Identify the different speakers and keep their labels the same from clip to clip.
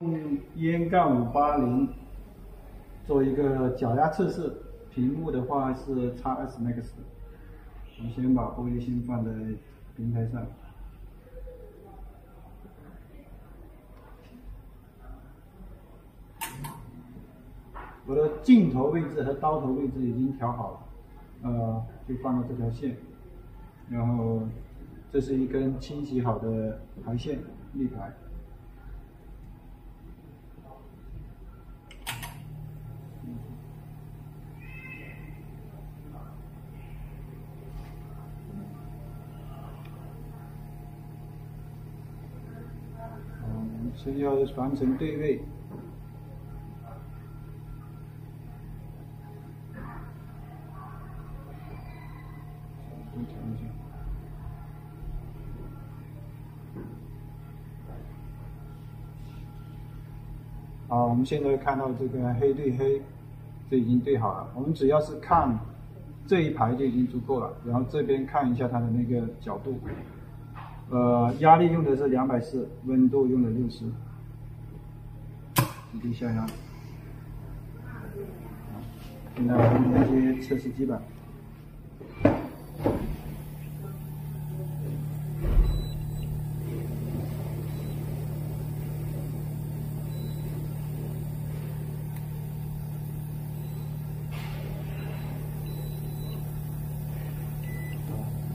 Speaker 1: 用烟杠五八零做一个脚压测试，屏幕的话是 x S Max。我们先把玻璃心放在平台上。我的镜头位置和刀头位置已经调好了，呃，就放到这条线，然后这是一根清洗好的排线立排。嗯，先要完成对位。好，我们现在看到这个黑对黑，这已经对好了。我们只要是看这一排就已经足够了，然后这边看一下它的那个角度。呃，压力用的是两百四，温度用的六十，低低下压。现在我们那些测试基板。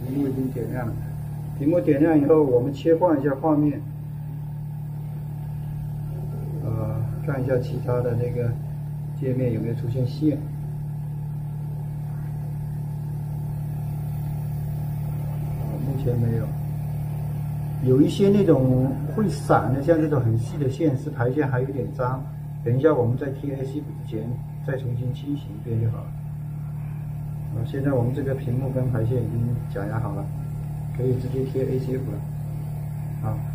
Speaker 1: 屏幕已经点亮了。屏幕点亮以后，我们切换一下画面，呃，看一下其他的那个界面有没有出现线。啊，目前没有。有一些那种会闪的，像这种很细的线，是排线还有点脏。等一下我们在贴 AC 之前，再重新清洗一遍就好了。啊，现在我们这个屏幕跟排线已经假压好了，可以直接贴 ACF 了。好。